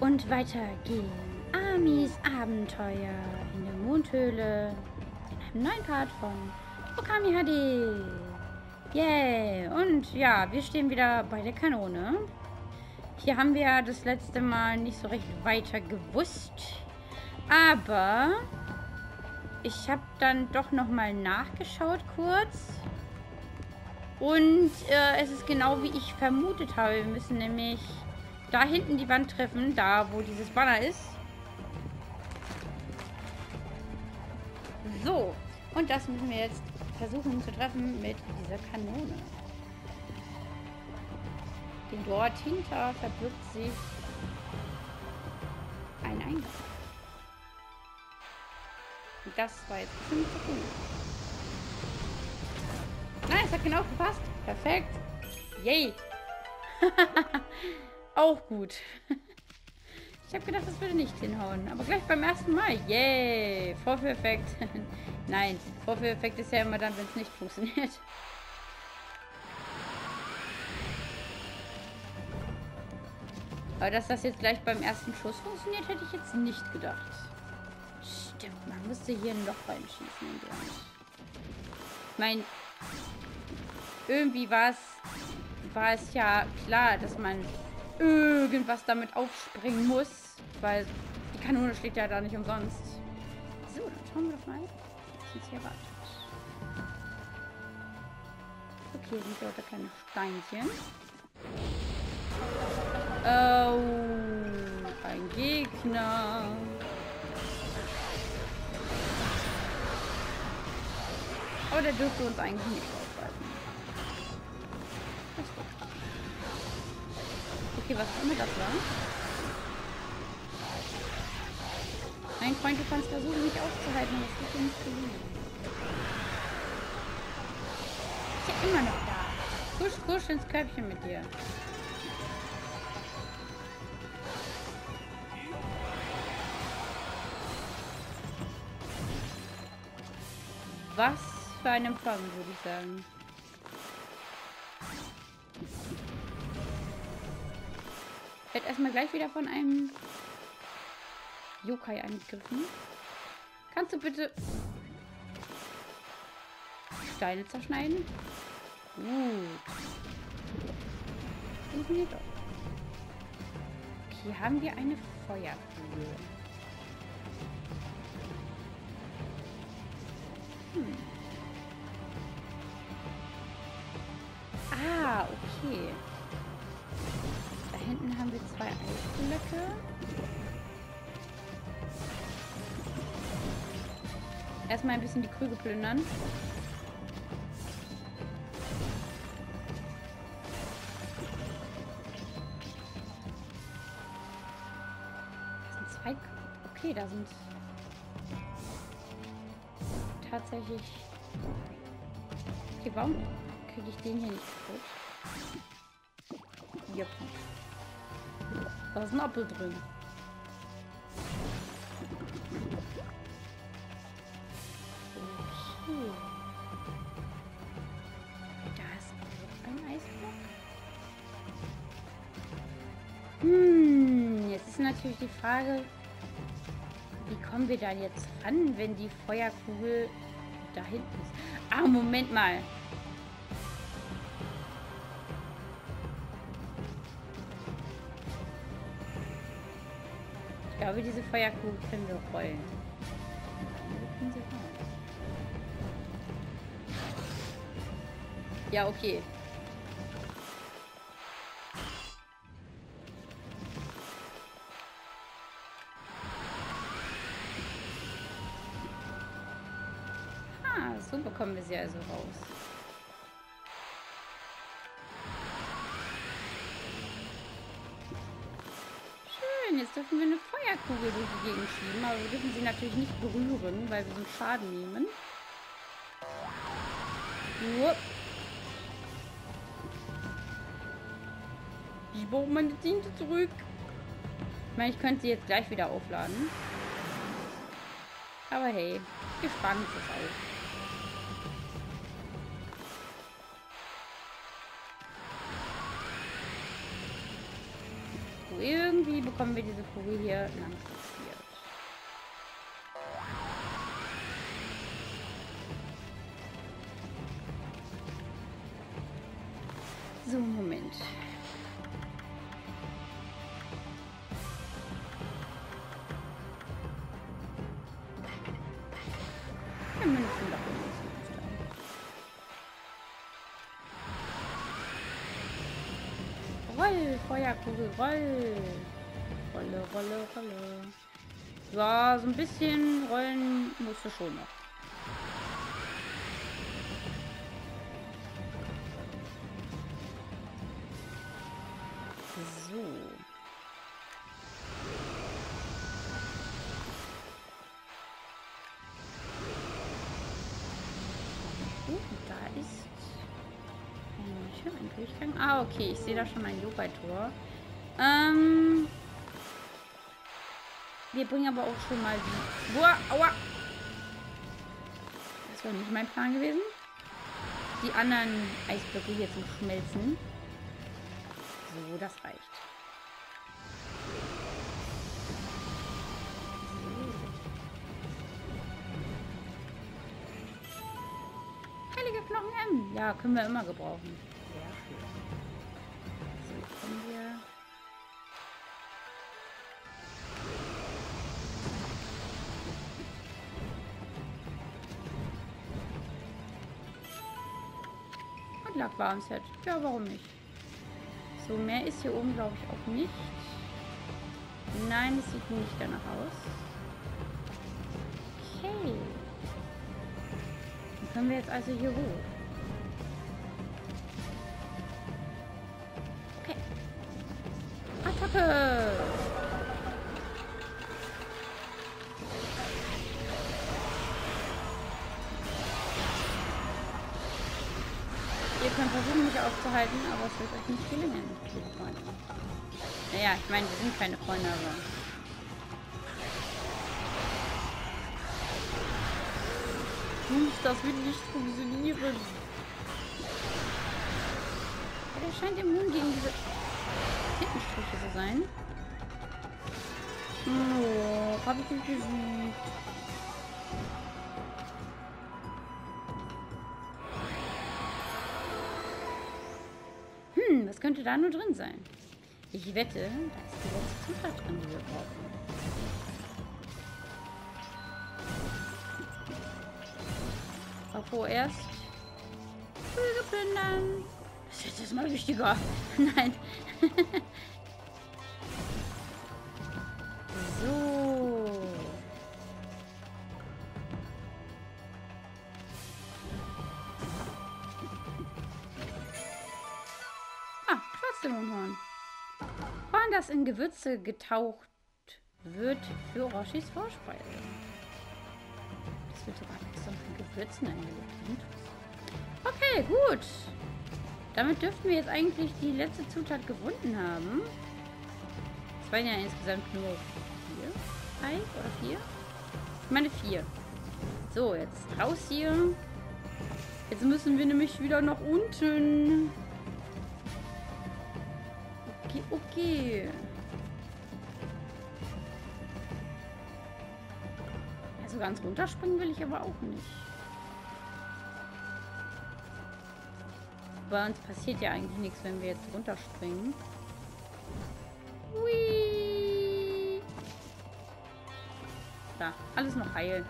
und weitergehen. Amis Abenteuer in der Mondhöhle. In einem neuen Part von Okami HD. Yeah. Und ja, wir stehen wieder bei der Kanone. Hier haben wir ja das letzte Mal nicht so recht weiter gewusst. Aber ich habe dann doch nochmal nachgeschaut kurz. Und äh, es ist genau wie ich vermutet habe. Wir müssen nämlich da hinten die Wand treffen, da wo dieses Banner ist. So, und das müssen wir jetzt versuchen zu treffen mit dieser Kanone. Denn dort hinter verbirgt sich ein Eingang. Und das war jetzt ziemlich gut. Nein, es hat genau gepasst. Perfekt. Yay. Auch gut. Ich habe gedacht, das würde nicht hinhauen. Aber gleich beim ersten Mal. Yay. Vorführeffekt. Nein, Vorführeffekt ist ja immer dann, wenn es nicht funktioniert. Aber dass das jetzt gleich beim ersten Schuss funktioniert, hätte ich jetzt nicht gedacht. Stimmt, man müsste hier ein Loch reinschießen. Ich meine, irgendwie war es, war es ja klar, dass man irgendwas damit aufspringen muss. Weil die Kanone steht ja da nicht umsonst. So, dann schauen wir doch mal, was uns hier erwartet. Okay, sind lauter kleine Steinchen. Oh, ein Gegner. Aber der dürfte uns eigentlich nicht Okay, was auch immer das war. Mein Freund, du kannst versuchen, mich aufzuhalten, aber es wird dir nicht gelingen. Ist ja immer noch da. Kusch, kusch ins Körbchen mit dir. Was für ein Empfang, würde ich sagen. Wird erstmal gleich wieder von einem Yokai angegriffen. Kannst du bitte Steine zerschneiden? Gut. Funktioniert doch. Okay, haben wir eine Feuerkugel. Erstmal ein bisschen die Krüge plündern. Das sind zwei... Okay, da sind tatsächlich... Okay, warum kriege ich den hier nicht kaputt? Yep. Da ist ein Apfel drin. Natürlich die Frage, wie kommen wir da jetzt ran, wenn die Feuerkugel da hinten ist? Ah, Moment mal. Ich glaube, diese Feuerkugel können wir rollen. Ja, okay. Bekommen wir sie also raus. Schön, jetzt dürfen wir eine Feuerkugel durch die Gegend schieben, aber wir dürfen sie natürlich nicht berühren, weil wir sonst Schaden nehmen. Upp. Ich brauche meine Tinte zurück. Ich meine, ich könnte sie jetzt gleich wieder aufladen. Aber hey, wir sparen uns irgendwie bekommen wir diese Kugel hier lang Feuerkugel, roll. Rolle, rolle, rolle. So, so ein bisschen rollen musst du schon noch. So. Uh, da ist ein Schirm, ein Durchgang. Ah, okay, ich sehe da schon ein Yoga-Tor. Ähm. Wir bringen aber auch schon mal die. Boah, aua! Das war nicht mein Plan gewesen. Die anderen Eisblöcke hier zum Schmelzen. So, das reicht. Heilige Knochen M. Ja, können wir immer gebrauchen. Und Lackwarm-Set. Ja, warum nicht? So, mehr ist hier oben, glaube ich, auch nicht. Nein, es sieht nicht danach aus. Okay. Dann können wir jetzt also hier hoch. Okay. Attacke! Mich aufzuhalten, aber es wird euch nicht gelingen, liebe Freunde. Naja, ich meine, wir sind keine Freunde, aber... Hm, das will nicht funktionieren. Der scheint immun gegen diese Tintenstriche zu sein. Oh, hab ich ihn besiegt. Könnte da nur drin sein? Ich wette, da ist die letzte Zutat drin, die wir brauchen. Aber vorerst Vögel plündern. Das ist jetzt erstmal wichtiger. Nein. Schwarzdämonenhorn. Horn, das in Gewürze getaucht wird für Roshis Vorspeise. Das wird sogar extra mit Gewürzen eingelegt. Okay, gut. Damit dürften wir jetzt eigentlich die letzte Zutat gefunden haben. Es waren ja insgesamt nur vier. Drei oder vier? Ich meine vier. So, jetzt raus hier. Jetzt müssen wir nämlich wieder nach unten. Okay. Also ganz runterspringen will ich aber auch nicht. Bei uns passiert ja eigentlich nichts, wenn wir jetzt runterspringen. Hui. Da, alles noch heil.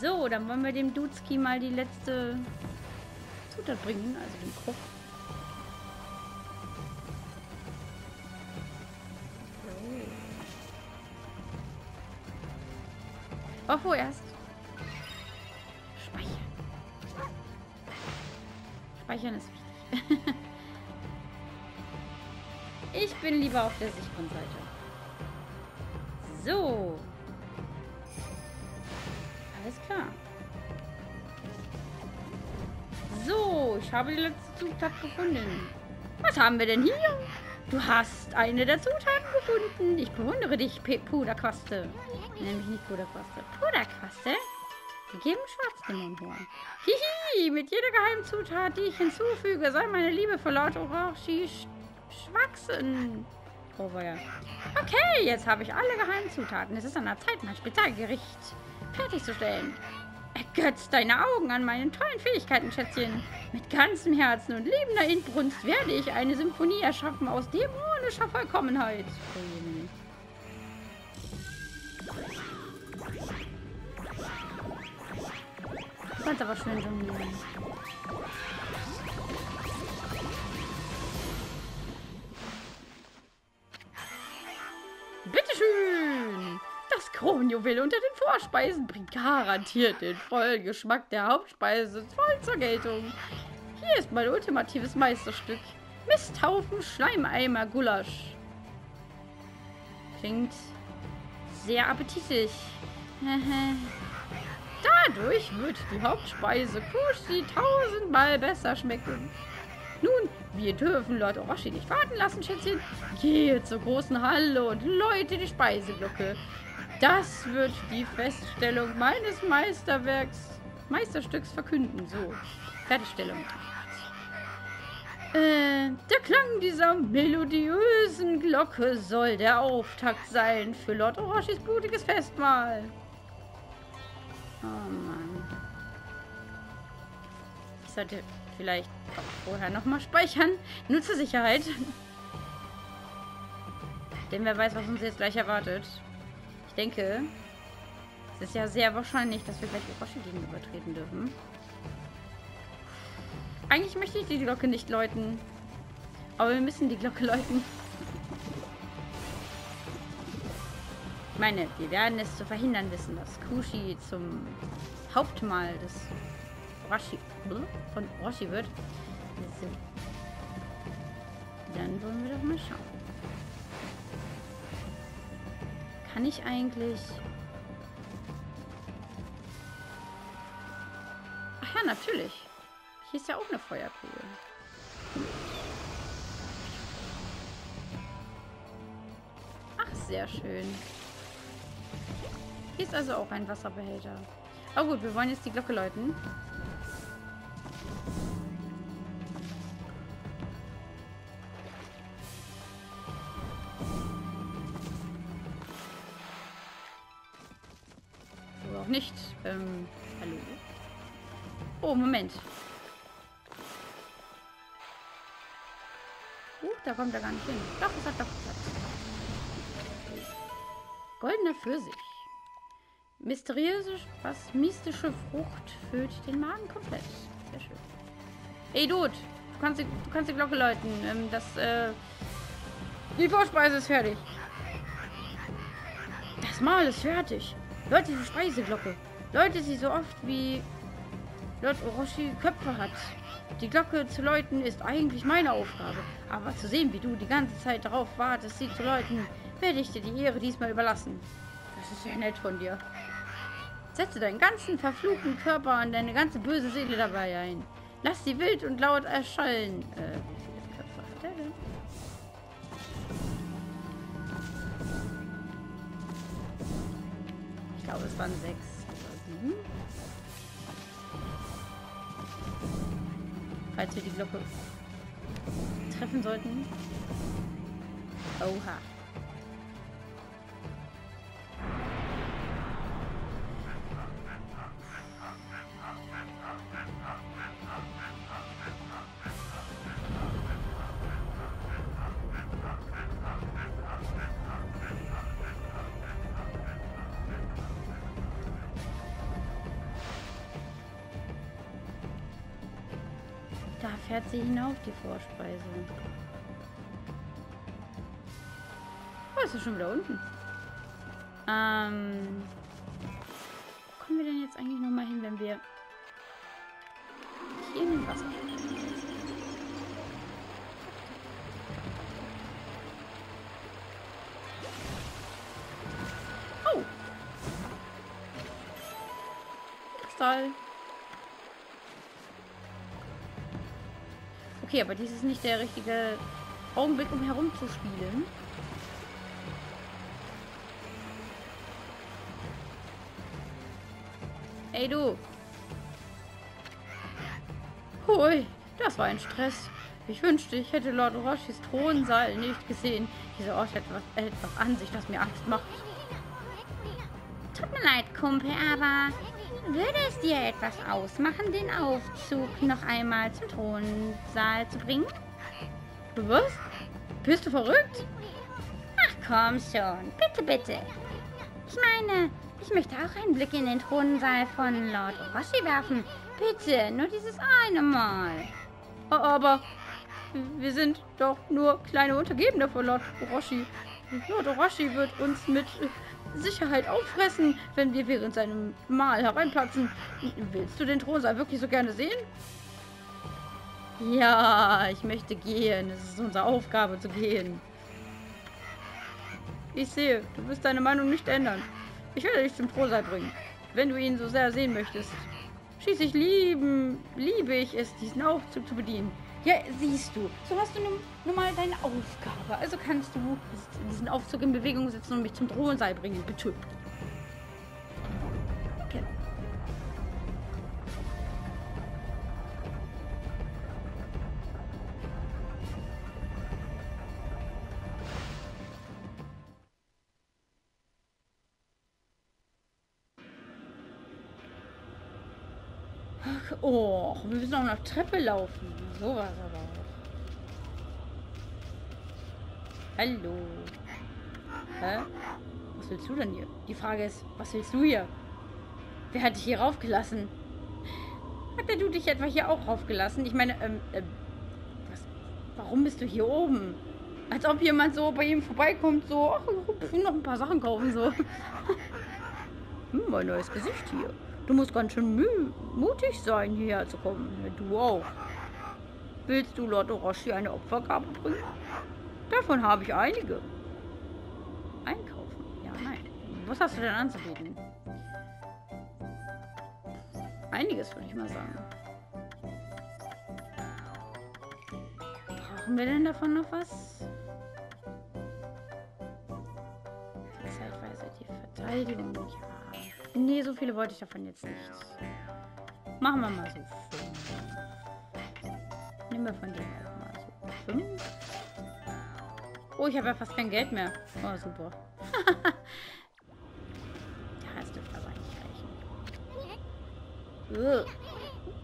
So, dann wollen wir dem Dudski mal die letzte Zutat bringen, also den Krug. Oh, vorerst. Speichern. Speichern ist wichtig. ich bin lieber auf der sicheren Seite. So. Alles klar. So, ich habe die letzte Zutat gefunden. Was haben wir denn hier? Du hast eine der Zutaten gefunden. Ich bewundere dich, P Puderquaste. Nämlich nicht Puderquaste. Puderquaste? Gegeben Schwarzdämonenhorn. Hihi, mit jeder geheimen Zutat, die ich hinzufüge, soll meine Liebe für Lord Orochi sch wachsen. Oh, ja. Okay, jetzt habe ich alle geheimen Zutaten. Es ist an der Zeit, mein Spezialgericht fertigzustellen. Ergötz deine Augen an meinen tollen Fähigkeiten, Schätzchen. Mit ganzem Herzen und liebender Inbrunst werde ich eine Symphonie erschaffen aus dämonischer Vollkommenheit. Du kannst aber schön jonglieren. Kronjuwel unter den Vorspeisen bringt garantiert den vollen Geschmack der Hauptspeise voll zur Geltung. Hier ist mein ultimatives Meisterstück. Misthaufen Schleimeimer Gulasch. Klingt sehr appetitlich. Dadurch wird die Hauptspeise Kushi tausendmal besser schmecken. Nun, wir dürfen Lord Orochi nicht warten lassen, Schätzchen. Gehe zur großen Halle und läute die Speiseglocke. Das wird die Feststellung meines Meisterwerks, Meisterstücks verkünden. So, Fertigstellung. Äh, der Klang dieser melodiösen Glocke soll der Auftakt sein für Lord Orochis blutiges Festmahl. Oh Mann. Ich sollte vielleicht vorher nochmal speichern. Nur zur Sicherheit. Denn wer weiß, was uns jetzt gleich erwartet. Ich denke, es ist ja sehr wahrscheinlich, dass wir gleich Orochi gegenübertreten dürfen. Eigentlich möchte ich die Glocke nicht läuten. Aber wir müssen die Glocke läuten. Ich meine, wir werden es zu verhindern wissen, dass Kushi zum Hauptmahl des Orochi, von Orochi wird. Dann wollen wir doch mal schauen. Kann ich eigentlich... Ach ja, natürlich. Hier ist ja auch eine Feuerkugel. Ach, sehr schön. Hier ist also auch ein Wasserbehälter. Aber gut, wir wollen jetzt die Glocke läuten. Oh, Moment. Uh, da kommt er gar nicht hin. Doch, es hat doch geklappt. Goldener Pfirsich. Mysteriöse, was mystische Frucht füllt den Magen komplett. Sehr schön. Ey, Dude, du kannst die, du kannst die Glocke läuten. Ähm, das, äh, die Vorspeise ist fertig. Das Mahl ist fertig. Leute, die Speiseglocke. Leute, sie so oft wie Lord Orochi Köpfe hat. Die Glocke zu läuten ist eigentlich meine Aufgabe. Aber zu sehen, wie du die ganze Zeit darauf wartest, sie zu läuten, werde ich dir die Ehre diesmal überlassen. Das ist sehr nett von dir. Setze deinen ganzen verfluchten Körper und deine ganze böse Seele dabei ein. Lass sie wild und laut erschallen. Äh, denn? glaube, es waren sechs Falls wir die Glocke treffen sollten. Oha. Fährt sie hinauf, die Vorspeise. Oh, ist ja schon wieder unten. Ähm, wo kommen wir denn jetzt eigentlich nochmal hin, wenn wir Okay, aber dies ist nicht der richtige Augenblick, um herumzuspielen. Ey, du. Hui, das war ein Stress. Ich wünschte, ich hätte Lord Orochis Thronsaal nicht gesehen. Dieser Ort hat etwas, etwas an sich, das mir Angst macht. Tut mir leid, Kumpel, aber würde es dir etwas ausmachen, den Aufzug noch einmal zum Thronsaal zu bringen? Was? Bist du verrückt? Ach komm schon, bitte, bitte. Ich meine, ich möchte auch einen Blick in den Thronsaal von Lord Orochi werfen. Bitte, nur dieses eine Mal. Aber wir sind doch nur kleine Untergebene von Lord Orochi. Lord Orochi wird uns mit Sicherheit auffressen, wenn wir während seinem Mahl hereinplatzen. Willst du den Thronsaal wirklich so gerne sehen? Ja, ich möchte gehen. Es ist unsere Aufgabe zu gehen. Ich sehe, du wirst deine Meinung nicht ändern. Ich werde dich zum Thronsaal bringen, wenn du ihn so sehr sehen möchtest. Schließlich lieben, liebe ich es, diesen Aufzug zu bedienen. Ja, siehst du, so hast du nun, nun mal deine Aufgabe. Also kannst du diesen Aufzug in Bewegung setzen und mich zum Thronsaal bringen, bitte. Oh, wir müssen auch noch Treppe laufen. Sowas aber auch. Hallo. Hä? Was willst du denn hier? Die Frage ist, was willst du hier? Wer hat dich hier raufgelassen? Hat der du dich etwa hier auch raufgelassen? Ich meine, ähm, ähm, was, warum bist du hier oben? Als ob jemand so bei ihm vorbeikommt, so, ach, ich will noch ein paar Sachen kaufen, so. hm, mein neues Gesicht hier. Du musst ganz schön mutig sein, hierher zu kommen. Du auch. Willst du Lord Orochi eine Opfergabe bringen? Davon habe ich einige. Einkaufen? Ja, nein. Was hast du denn anzubieten? Einiges, würde ich mal sagen. Brauchen wir denn davon noch was? Zeitweise die Verteidigung, ja. Nee, so viele wollte ich davon jetzt nicht. Machen wir mal so fünf. Nehmen wir von denen mal so fünf. Oh, ich habe ja fast kein Geld mehr. Oh, super. ja, es dürfte aber nicht reichen. Ugh.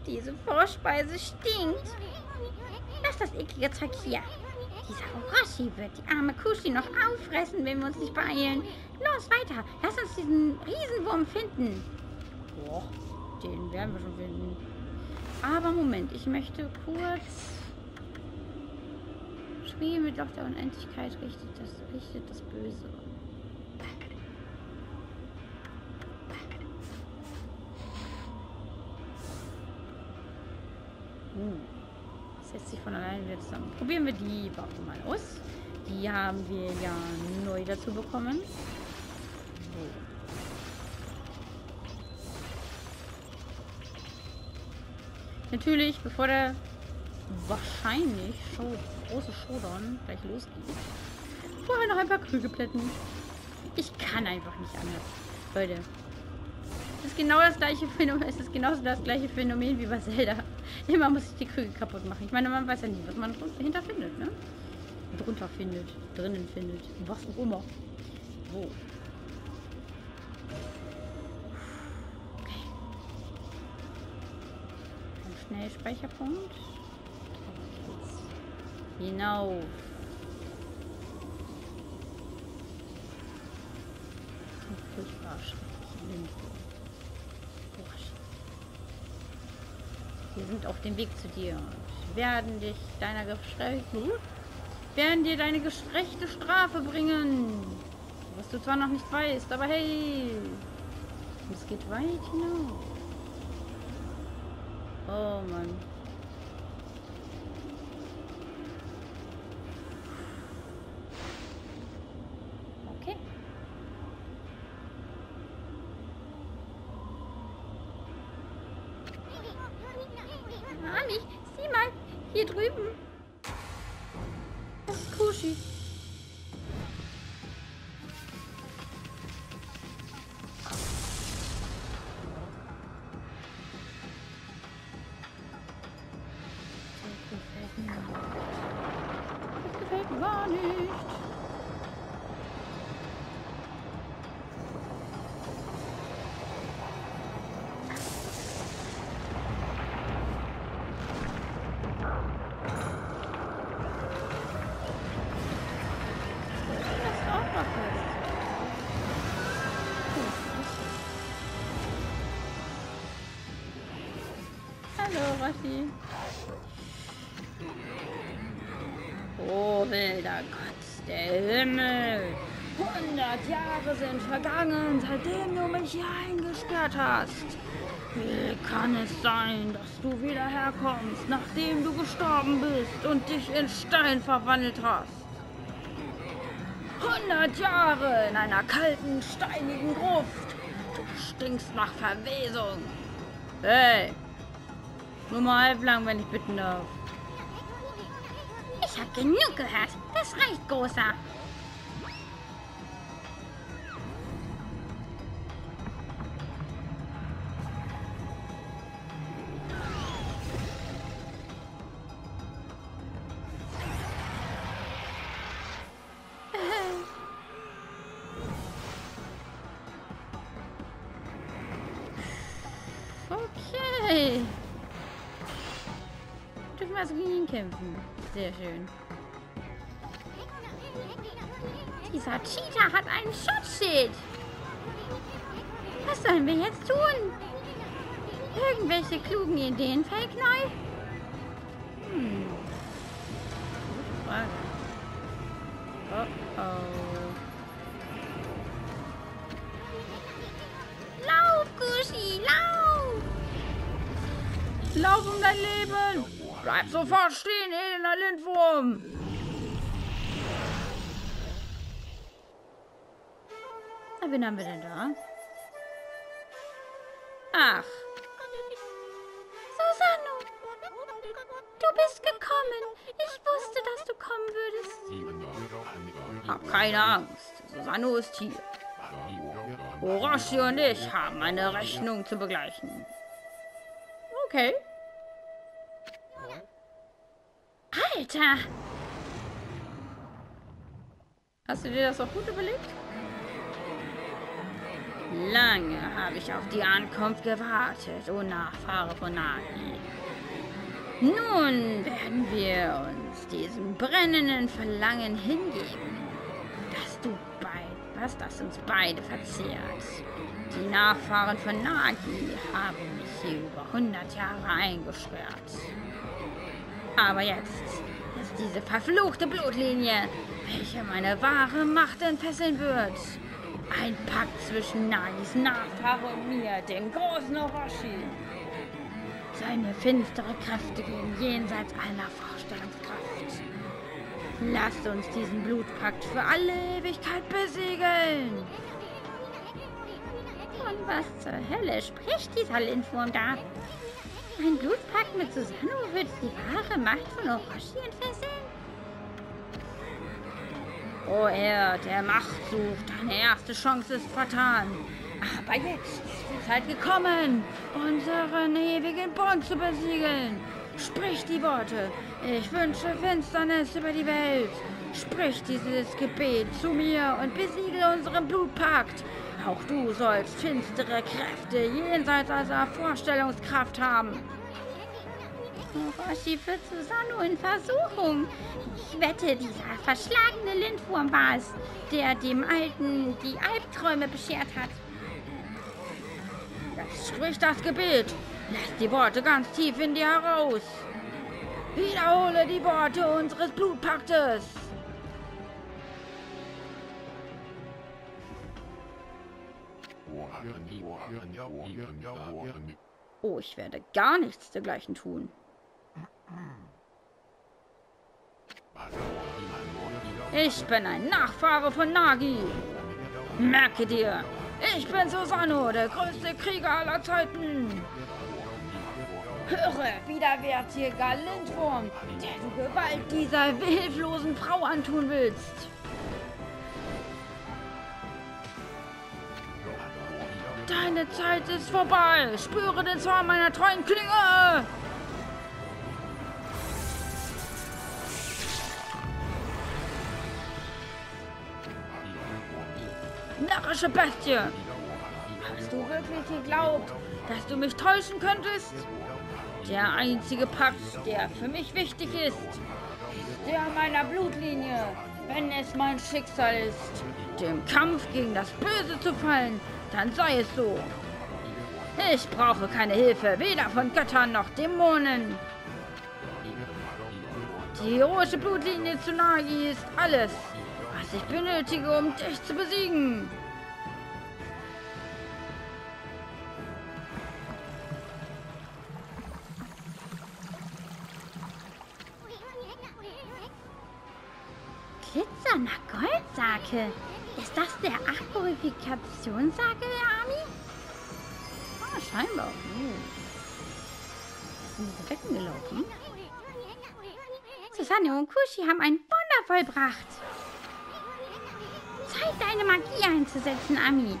Diese Vorspeise stinkt. Lass das eklige Zeug hier. Dieser Orochi wird die arme Kushi noch auffressen, wenn wir uns nicht beeilen. Los, weiter. Lass uns diesen Riesenwurm finden. Boah, den werden wir schon finden. Aber Moment, ich möchte kurz... Spiel mit Loch der Unendlichkeit richtet das, richtet das Böse. Hm. Setzt sich von alleine wieder zusammen. Probieren wir die Waffe mal aus. Die haben wir ja neu dazu bekommen. Natürlich, bevor der wahrscheinlich Show, große Showdown gleich losgeht, vorher noch ein paar Krüge plätten. Ich kann einfach nicht anders. Leute, es ist genau das gleiche Phänomen, es ist genauso das gleiche Phänomen wie bei Zelda. Immer muss ich die Krüge kaputt machen. Ich meine, man weiß ja nie, was man dahinter findet, ne? Drunter findet, drinnen findet, was auch immer. So. Okay. Ein Schnellspeicherpunkt. Hinauf. Furchtbar schreckliche Wir sind auf dem Weg zu dir und werden dich deiner gerechten, werden dir deine gerechte Strafe bringen. Was du zwar noch nicht weißt, aber hey, es geht weit hinauf. Oh Mann. Okay. Ami, sieh mal, hier drüben. Das ist Kushi. Rashi. Oh, wilder Gott, der Himmel. Hundert Jahre sind vergangen, seitdem du mich hier eingesperrt hast. Wie kann es sein, dass du wieder herkommst, nachdem du gestorben bist und dich in Stein verwandelt hast? Hundert Jahre in einer kalten, steinigen Gruft. Du stinkst nach Verwesung. Hey, nur mal halblang, wenn ich bitten darf. Ich hab genug gehört. Das reicht, Großer. Also gegen ihn kämpfen. Sehr schön. Dieser Cheater hat ein Schutzschild. Was sollen wir jetzt tun? Irgendwelche klugen Ideen, Fake neu? Wen haben wir denn da? Ach, Susano, du bist gekommen. Ich wusste, dass du kommen würdest. hab keine Angst. Susanne ist hier. Orochi und ich haben eine Rechnung zu begleichen. Okay. Alter, Hast du dir das auch gut überlegt? Lange habe ich auf die Ankunft gewartet, o Nachfahre von Nagi. Nun werden wir uns diesem brennenden Verlangen hingeben, dass du beid, was das uns beide verzehrt. Die Nachfahren von Nagi haben mich hier über 100 Jahre eingesperrt. Aber jetzt ist diese verfluchte Blutlinie, welche meine wahre Macht entfesseln wird. Ein Pakt zwischen Nagis Nachfahre und mir, dem großen Orochi. Seine finstere Kräfte gehen jenseits aller Vorstellungskraft. Lasst uns diesen Blutpakt für alle Ewigkeit besiegeln. und was zur Hölle spricht dieser Lindwurm da? Ein Blutpakt mit Susano wird die wahre Macht von Orochi entfesseln? Oh er, der Macht sucht, deine erste Chance ist vertan. Aber jetzt ist die Zeit gekommen, unseren ewigen Bund zu besiegeln. Sprich die Worte. Ich wünsche Finsternis über die Welt. Sprich dieses Gebet zu mir und besiegel unseren Blutpakt. Auch du sollst finstere Kräfte jenseits aller Vorstellungskraft haben. Orochi führt Susano in Versuchung. Ich wette, dieser verschlagene Lindwurm war es, der dem Alten die Albträume beschert hat. Sprich das Gebet. Lass die Worte ganz tief in dir heraus. Wiederhole die Worte unseres Blutpaktes. Oh, ich werde gar nichts dergleichen tun. Ich bin ein Nachfahre von Nagi. Merke dir, ich bin Susano, der größte Krieger aller Zeiten. Höre, widerwärtiger Lindwurm, der du Gewalt dieser hilflosen Frau antun willst. Deine Zeit ist vorbei. Spüre den Zorn meiner treuen Klinge. Närrische Bestie! Hast du wirklich geglaubt, dass du mich täuschen könntest? Der einzige Pakt, der für mich wichtig ist, ist der meiner Blutlinie. Wenn es mein Schicksal ist, dem Kampf gegen das Böse zu fallen, dann sei es so. Ich brauche keine Hilfe, weder von Göttern noch Dämonen. Die heroische Blutlinie Tsunagi ist alles, was ich benötige, um dich zu besiegen. Goldsake. Ist das der Ach-Purifikationssake, Ami? Ah, scheinbar. Hm. Sind diese Decken gelaufen? Susanne und Kushi haben ein Wunder vollbracht. Zeit, deine Magie einzusetzen, Ami.